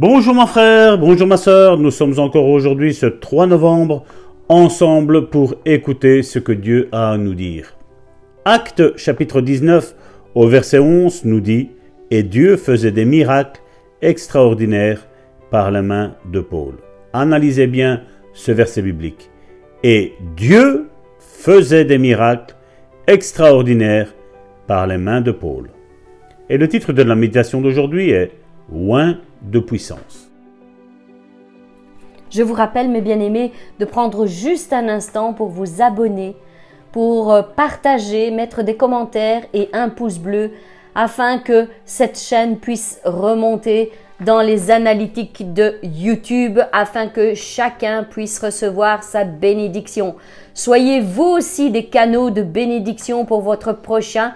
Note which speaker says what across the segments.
Speaker 1: Bonjour mon frère, bonjour ma soeur, nous sommes encore aujourd'hui ce 3 novembre ensemble pour écouter ce que Dieu a à nous dire. Acte chapitre 19 au verset 11 nous dit Et Dieu faisait des miracles extraordinaires par la main de Paul. Analysez bien ce verset biblique. Et Dieu faisait des miracles extraordinaires par les mains de Paul. Et le titre de la méditation d'aujourd'hui est Oin de puissance.
Speaker 2: Je vous rappelle, mes bien-aimés, de prendre juste un instant pour vous abonner, pour euh, partager, mettre des commentaires et un pouce bleu afin que cette chaîne puisse remonter dans les analytiques de YouTube afin que chacun puisse recevoir sa bénédiction. Soyez vous aussi des canaux de bénédiction pour votre prochain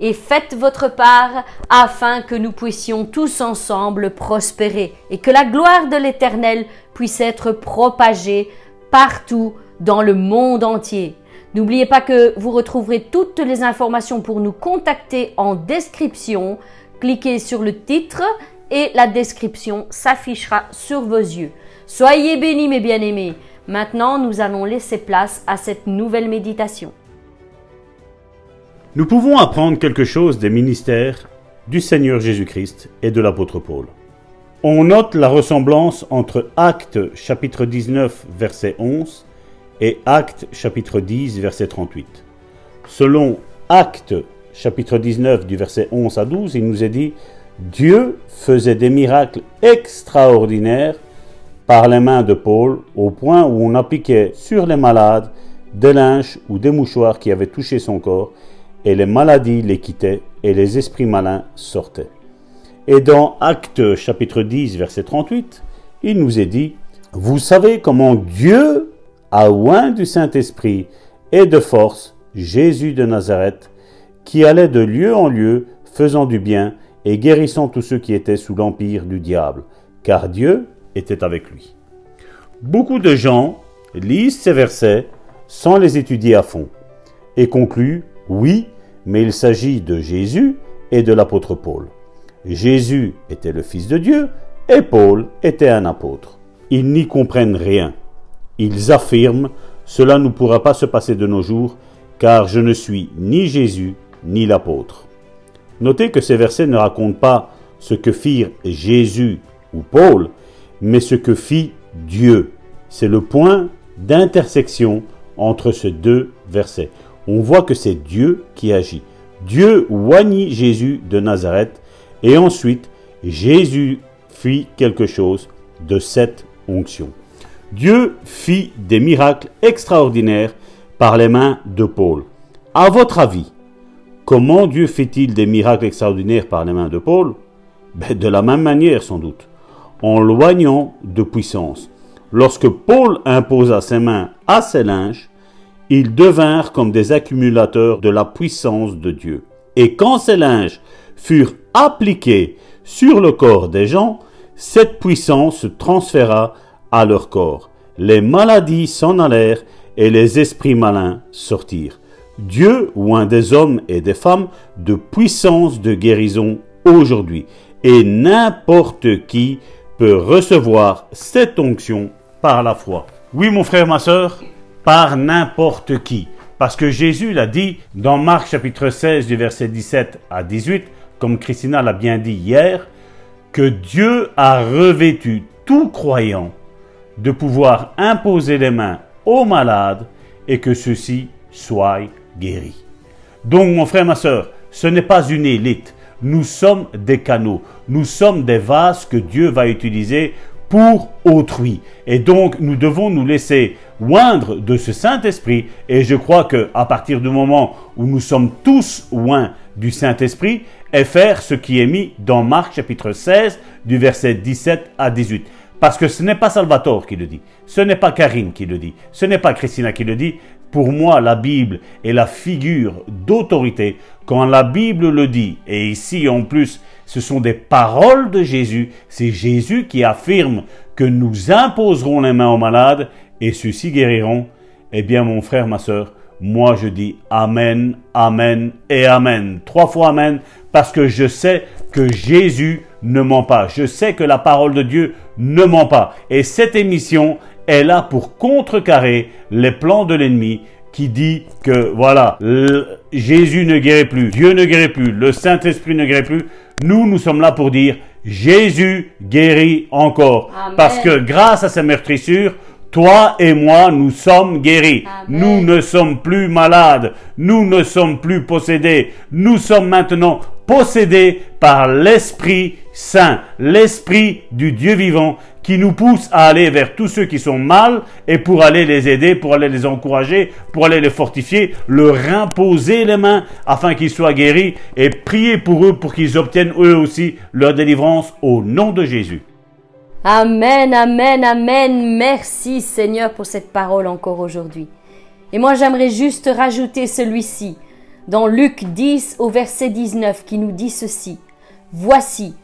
Speaker 2: et faites votre part afin que nous puissions tous ensemble prospérer et que la gloire de l'Éternel puisse être propagée partout dans le monde entier. N'oubliez pas que vous retrouverez toutes les informations pour nous contacter en description. Cliquez sur le titre et la description s'affichera sur vos yeux. Soyez bénis mes bien-aimés. Maintenant, nous allons laisser place à cette nouvelle méditation.
Speaker 1: Nous pouvons apprendre quelque chose des ministères du Seigneur Jésus-Christ et de l'apôtre Paul. On note la ressemblance entre Actes chapitre 19 verset 11 et Actes chapitre 10 verset 38. Selon Actes chapitre 19 du verset 11 à 12, il nous est dit Dieu faisait des miracles extraordinaires par les mains de Paul au point où on appliquait sur les malades des linges ou des mouchoirs qui avaient touché son corps et les maladies les quittaient et les esprits malins sortaient. Et dans Actes chapitre 10 verset 38, il nous est dit Vous savez comment Dieu a oint du Saint-Esprit et de force Jésus de Nazareth, qui allait de lieu en lieu, faisant du bien et guérissant tous ceux qui étaient sous l'empire du diable, car Dieu était avec lui. Beaucoup de gens lisent ces versets sans les étudier à fond et concluent oui, mais il s'agit de Jésus et de l'apôtre Paul. Jésus était le Fils de Dieu et Paul était un apôtre. Ils n'y comprennent rien. Ils affirment Cela ne pourra pas se passer de nos jours, car je ne suis ni Jésus ni l'apôtre. Notez que ces versets ne racontent pas ce que firent Jésus ou Paul, mais ce que fit Dieu. C'est le point d'intersection entre ces deux versets. On voit que c'est Dieu qui agit. Dieu oignit Jésus de Nazareth et ensuite Jésus fit quelque chose de cette onction. Dieu fit des miracles extraordinaires par les mains de Paul. À votre avis, Comment Dieu fait-il des miracles extraordinaires par les mains de Paul? Ben, De la même manière sans doute, en loignant de puissance. Lorsque Paul imposa ses mains à ses linges, ils devinrent comme des accumulateurs de la puissance de Dieu. Et quand ces linges furent appliqués sur le corps des gens, cette puissance se transféra à leur corps. Les maladies s'en allèrent et les esprits malins sortirent. Dieu un des hommes et des femmes de puissance de guérison aujourd'hui. Et n'importe qui peut recevoir cette onction par la foi. Oui, mon frère, ma soeur, par n'importe qui. Parce que Jésus l'a dit dans Marc chapitre 16 du verset 17 à 18, comme Christina l'a bien dit hier, que Dieu a revêtu tout croyant de pouvoir imposer les mains aux malades et que ceux-ci soient guéri. Donc, mon frère, ma soeur, ce n'est pas une élite. Nous sommes des canaux. Nous sommes des vases que Dieu va utiliser pour autrui. Et donc, nous devons nous laisser oindre de ce Saint-Esprit. Et je crois que à partir du moment où nous sommes tous oints du Saint-Esprit, et faire ce qui est mis dans Marc chapitre 16 du verset 17 à 18. Parce que ce n'est pas Salvatore qui le dit, ce n'est pas Karine qui le dit, ce n'est pas Christina qui le dit, pour moi, la Bible est la figure d'autorité. Quand la Bible le dit, et ici en plus, ce sont des paroles de Jésus, c'est Jésus qui affirme que nous imposerons les mains aux malades et ceux-ci guériront. Eh bien, mon frère, ma soeur, moi je dis Amen, Amen et Amen. Trois fois Amen, parce que je sais que Jésus ne ment pas. Je sais que la parole de Dieu ne ment pas. Et cette émission est là pour contrecarrer les plans de l'ennemi qui dit que voilà, Jésus ne guérit plus, Dieu ne guérit plus, le Saint-Esprit ne guérit plus. Nous, nous sommes là pour dire Jésus guérit encore. Parce que grâce à sa meurtrissure, toi et moi, nous sommes guéris. Nous ne sommes plus malades. Nous ne sommes plus possédés. Nous sommes maintenant possédés par l'Esprit Saint, l'Esprit du Dieu vivant qui nous pousse à aller vers tous ceux qui sont mal et pour aller les aider, pour aller les encourager, pour aller les fortifier, leur imposer les mains afin qu'ils soient guéris et prier pour eux pour qu'ils obtiennent eux aussi leur délivrance au nom de Jésus.
Speaker 2: Amen, amen, amen. Merci Seigneur pour cette parole encore aujourd'hui. Et moi j'aimerais juste rajouter celui-ci dans Luc 10 au verset 19 qui nous dit ceci. Voici,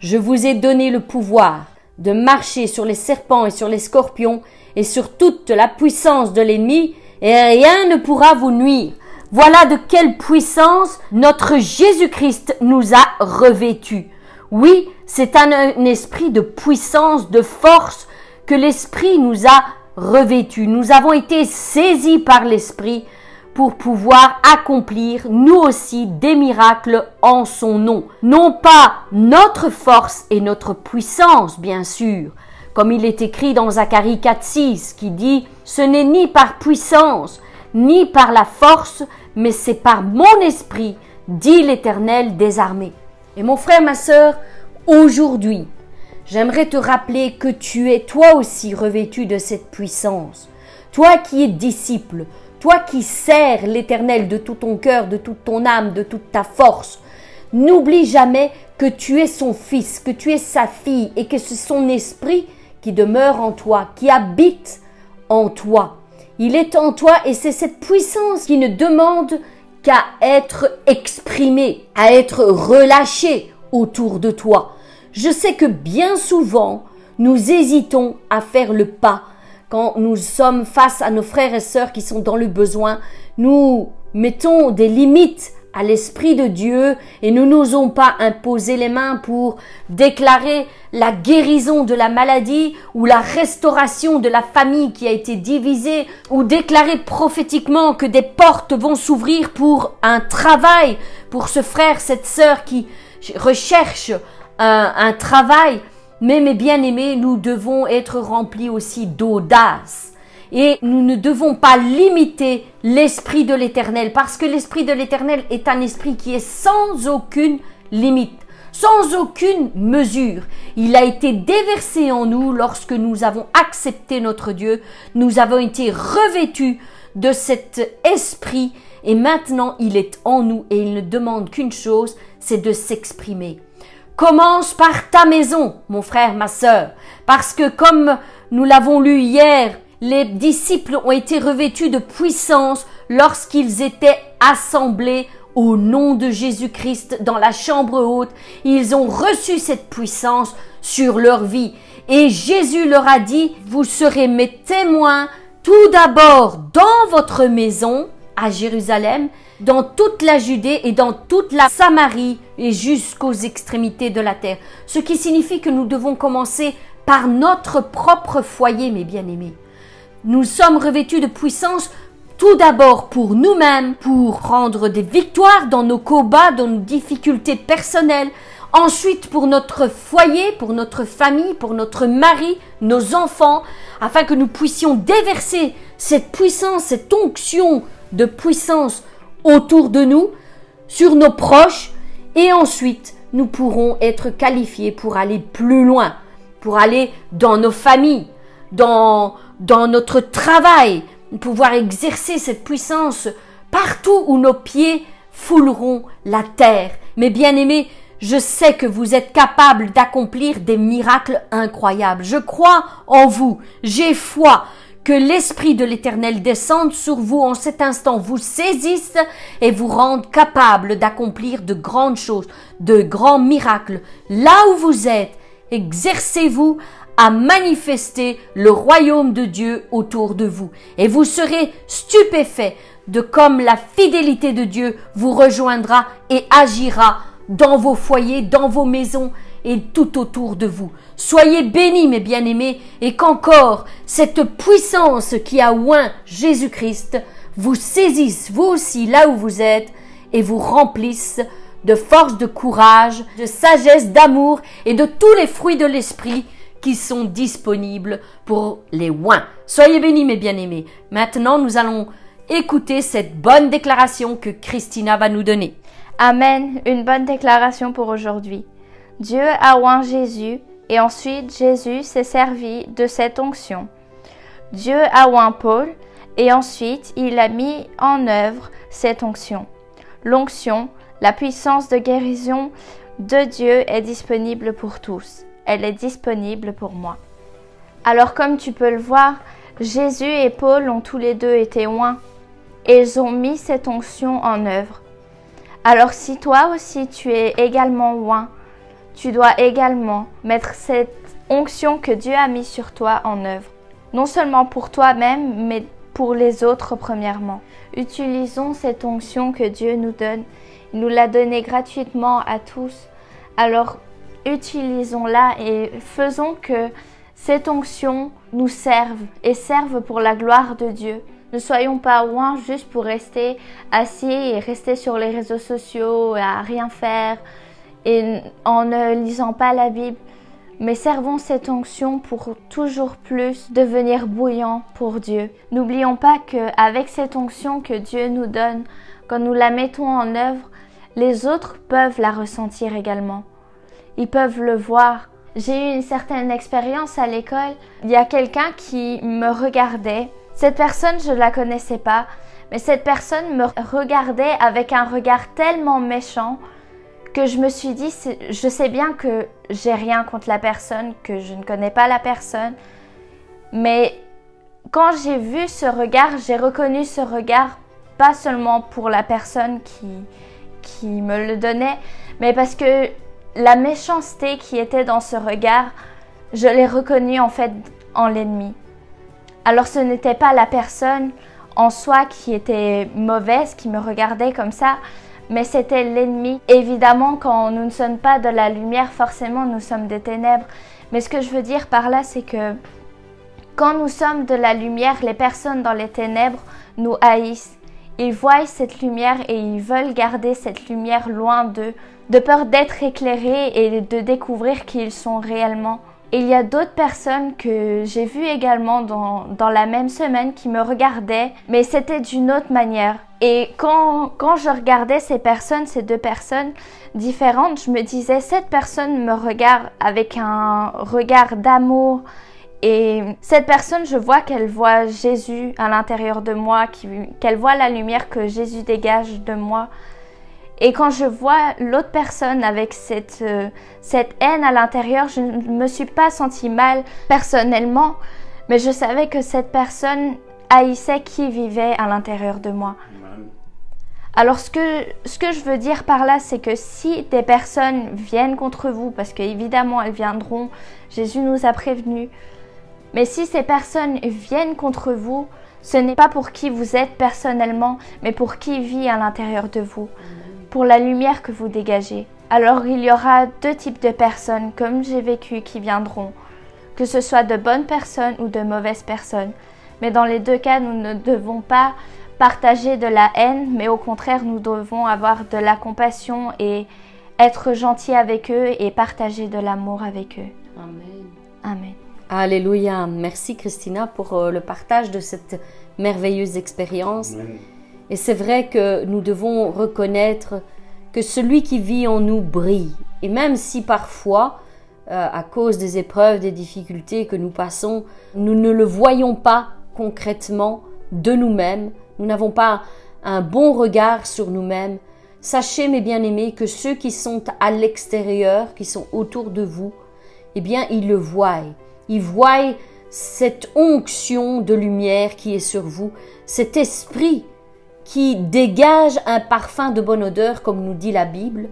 Speaker 2: je vous ai donné le pouvoir de marcher sur les serpents et sur les scorpions et sur toute la puissance de l'ennemi, et rien ne pourra vous nuire. Voilà de quelle puissance notre Jésus-Christ nous a revêtus. Oui, c'est un, esprit de puissance, de force que l'Esprit nous a revêtus. Nous avons été saisis par l'Esprit pour pouvoir accomplir nous aussi des miracles en son nom. Non pas notre force et notre puissance, bien sûr, comme il est écrit dans Zacharie 4.6 qui dit Ce n'est ni par puissance, ni par la force, mais c'est par mon esprit, dit l'Éternel des armées. Et mon frère, ma sœur, aujourd'hui, j'aimerais te rappeler que tu es toi aussi revêtu de cette puissance. Toi qui es disciple, toi qui sers l'Éternel de tout ton cœur, de toute ton âme, de toute ta force, n'oublie jamais que tu es son fils, que tu es sa fille et que c'est son esprit qui demeure en toi, qui habite en toi. Il est en toi et c'est cette puissance qui ne demande qu'à être exprimée, à être relâchée autour de toi. Je sais que bien souvent, nous hésitons à faire le pas, quand nous sommes face à nos frères et sœurs qui sont dans le besoin, nous mettons des limites à l'Esprit de Dieu et nous n'osons pas imposer les mains pour déclarer la guérison de la maladie ou la restauration de la famille qui a été divisée ou déclarer prophétiquement que des portes vont s'ouvrir pour un travail pour ce frère, cette sœur qui recherche un, un travail mais mes bien-aimés, nous devons être remplis aussi d'audace. Et nous ne devons pas limiter l'esprit de l'éternel, parce que l'esprit de l'éternel est un esprit qui est sans aucune limite, sans aucune mesure. Il a été déversé en nous lorsque nous avons accepté notre Dieu. Nous avons été revêtus de cet esprit et maintenant il est en nous et il ne demande qu'une chose, c'est de s'exprimer. Commence par ta maison, mon frère, ma sœur, parce que comme nous l'avons lu hier, les disciples ont été revêtus de puissance lorsqu'ils étaient assemblés au nom de Jésus-Christ dans la chambre haute. Ils ont reçu cette puissance sur leur vie. Et Jésus leur a dit, vous serez mes témoins tout d'abord dans votre maison à Jérusalem, dans toute la Judée et dans toute la Samarie et jusqu'aux extrémités de la terre. Ce qui signifie que nous devons commencer par notre propre foyer, mes bien-aimés. Nous sommes revêtus de puissance tout d'abord pour nous-mêmes, pour prendre des victoires dans nos combats, dans nos difficultés personnelles, ensuite pour notre foyer, pour notre famille, pour notre mari, nos enfants, afin que nous puissions déverser cette puissance, cette onction de puissance autour de nous, sur nos proches, et ensuite nous pourrons être qualifiés pour aller plus loin, pour aller dans nos familles, dans, dans notre travail, pouvoir exercer cette puissance partout où nos pieds fouleront la terre. Mais bien aimés, je sais que vous êtes capables d'accomplir des miracles incroyables. Je crois en vous. J'ai foi que l'Esprit de l'Éternel descende sur vous en cet instant, vous saisisse et vous rende capable d'accomplir de grandes choses, de grands miracles. Là où vous êtes, exercez-vous à manifester le royaume de Dieu autour de vous. Et vous serez stupéfait de comme la fidélité de Dieu vous rejoindra et agira dans vos foyers, dans vos maisons et tout autour de vous. Soyez bénis, mes bien-aimés, et qu'encore cette puissance qui a oint Jésus-Christ vous saisisse, vous aussi, là où vous êtes, et vous remplisse de force, de courage, de sagesse, d'amour et de tous les fruits de l'esprit qui sont disponibles pour les oins. Soyez bénis, mes bien-aimés. Maintenant, nous allons écouter cette bonne déclaration que Christina va nous donner.
Speaker 3: Amen. Une bonne déclaration pour aujourd'hui. Dieu a oint Jésus et ensuite Jésus s'est servi de cette onction. Dieu a oint Paul et ensuite il a mis en œuvre cette onction. L'onction, la puissance de guérison de Dieu est disponible pour tous. Elle est disponible pour moi. Alors comme tu peux le voir, Jésus et Paul ont tous les deux été oints et ils ont mis cette onction en œuvre. Alors si toi aussi tu es également oint, tu dois également mettre cette onction que Dieu a mise sur toi en œuvre. Non seulement pour toi-même, mais pour les autres premièrement. Utilisons cette onction que Dieu nous donne. Il nous l'a donnée gratuitement à tous. Alors utilisons-la et faisons que cette onction nous serve et serve pour la gloire de Dieu. Ne soyons pas loin juste pour rester assis et rester sur les réseaux sociaux à rien faire et en ne lisant pas la Bible. Mais servons cette onction pour toujours plus devenir bouillant pour Dieu. N'oublions pas que avec cette onction que Dieu nous donne, quand nous la mettons en œuvre, les autres peuvent la ressentir également. Ils peuvent le voir. J'ai eu une certaine expérience à l'école. Il y a quelqu'un qui me regardait. Cette personne, je ne la connaissais pas, mais cette personne me regardait avec un regard tellement méchant que je me suis dit, je sais bien que j'ai rien contre la personne, que je ne connais pas la personne, mais quand j'ai vu ce regard, j'ai reconnu ce regard pas seulement pour la personne qui, qui me le donnait, mais parce que la méchanceté qui était dans ce regard, je l'ai reconnu en fait en l'ennemi. Alors ce n'était pas la personne en soi qui était mauvaise, qui me regardait comme ça, mais c'était l'ennemi. Évidemment, quand nous ne sommes pas de la lumière, forcément, nous sommes des ténèbres. Mais ce que je veux dire par là, c'est que quand nous sommes de la lumière, les personnes dans les ténèbres nous haïssent. Ils voient cette lumière et ils veulent garder cette lumière loin d'eux, de peur d'être éclairés et de découvrir qui ils sont réellement il y a d'autres personnes que j'ai vues également dans, dans, la même semaine qui me regardaient, mais c'était d'une autre manière. Et quand, quand je regardais ces personnes, ces deux personnes différentes, je me disais, cette personne me regarde avec un regard d'amour. Et cette personne, je vois qu'elle voit Jésus à l'intérieur de moi, qu'elle voit la lumière que Jésus dégage de moi. Et quand je vois l'autre personne avec cette, euh, cette haine à l'intérieur, je ne me suis pas sentie mal personnellement, mais je savais que cette personne haïssait qui vivait à l'intérieur de moi. Alors ce que, ce que je veux dire par là, c'est que si des personnes viennent contre vous, parce qu'évidemment elles viendront, Jésus nous a prévenus, mais si ces personnes viennent contre vous, ce n'est pas pour qui vous êtes personnellement, mais pour qui vit à l'intérieur de vous pour la lumière que vous dégagez. Alors il y aura deux types de personnes, comme j'ai vécu, qui viendront, que ce soit de bonnes personnes ou de mauvaises personnes. Mais dans les deux cas, nous ne devons pas partager de la haine, mais au contraire, nous devons avoir de la compassion et être gentils avec eux et partager de l'amour avec eux.
Speaker 2: Amen.
Speaker 3: Amen.
Speaker 2: Alléluia. Merci Christina pour euh, le partage de cette merveilleuse expérience. Et c'est vrai que nous devons reconnaître que celui qui vit en nous brille. Et même si parfois, euh, à cause des épreuves, des difficultés que nous passons, nous ne le voyons pas concrètement de nous-mêmes, nous n'avons pas un bon regard sur nous-mêmes, sachez mes bien-aimés que ceux qui sont à l'extérieur, qui sont autour de vous, eh bien, ils le voient. Ils voient cette onction de lumière qui est sur vous, cet esprit qui dégage un parfum de bonne odeur, comme nous dit la Bible,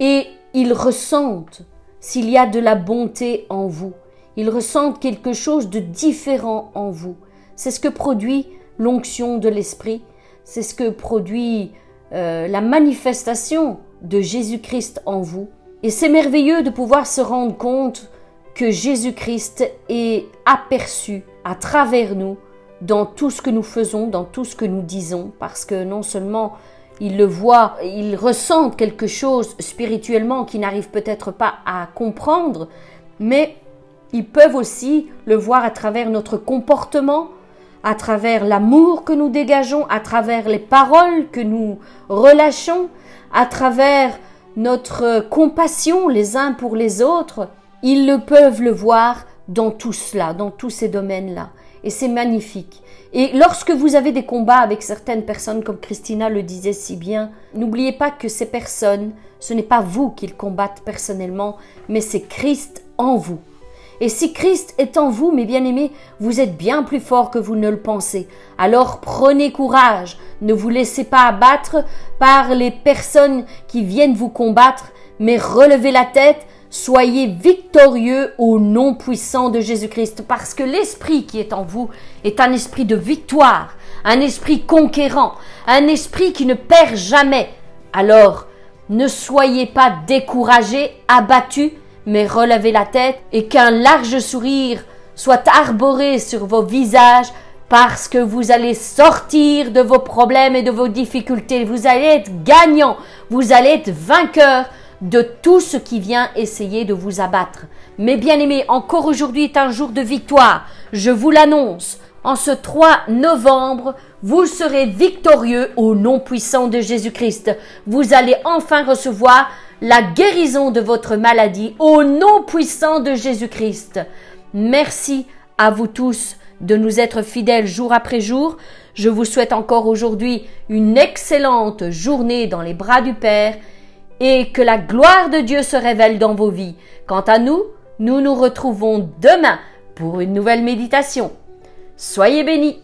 Speaker 2: et ils ressentent s'il y a de la bonté en vous. Ils ressentent quelque chose de différent en vous. C'est ce que produit l'onction de l'Esprit, c'est ce que produit euh, la manifestation de Jésus-Christ en vous. Et c'est merveilleux de pouvoir se rendre compte que Jésus-Christ est aperçu à travers nous dans tout ce que nous faisons, dans tout ce que nous disons, parce que non seulement il le voit, il ressent quelque chose spirituellement qu'ils n'arrivent peut-être pas à comprendre, mais ils peuvent aussi le voir à travers notre comportement, à travers l'amour que nous dégageons, à travers les paroles que nous relâchons, à travers notre compassion les uns pour les autres. Ils le peuvent le voir dans tout cela, dans tous ces domaines-là. Et c'est magnifique. Et lorsque vous avez des combats avec certaines personnes, comme Christina le disait si bien, n'oubliez pas que ces personnes, ce n'est pas vous qu'ils combattent personnellement, mais c'est Christ en vous. Et si Christ est en vous, mes bien-aimés, vous êtes bien plus fort que vous ne le pensez. Alors prenez courage, ne vous laissez pas abattre par les personnes qui viennent vous combattre, mais relevez la tête, soyez victorieux au nom puissant de Jésus-Christ, parce que l'esprit qui est en vous est un esprit de victoire, un esprit conquérant, un esprit qui ne perd jamais. Alors, ne soyez pas découragés, abattus, mais relevez la tête et qu'un large sourire soit arboré sur vos visages parce que vous allez sortir de vos problèmes et de vos difficultés. Vous allez être gagnant, vous allez être vainqueur de tout ce qui vient essayer de vous abattre. Mais bien aimés, encore aujourd'hui est un jour de victoire. Je vous l'annonce. En ce 3 novembre, vous serez victorieux au nom puissant de Jésus-Christ. Vous allez enfin recevoir la guérison de votre maladie au nom puissant de Jésus-Christ. Merci à vous tous de nous être fidèles jour après jour. Je vous souhaite encore aujourd'hui une excellente journée dans les bras du Père et que la gloire de Dieu se révèle dans vos vies. Quant à nous, nous nous retrouvons demain pour une nouvelle méditation. Soyez bénis.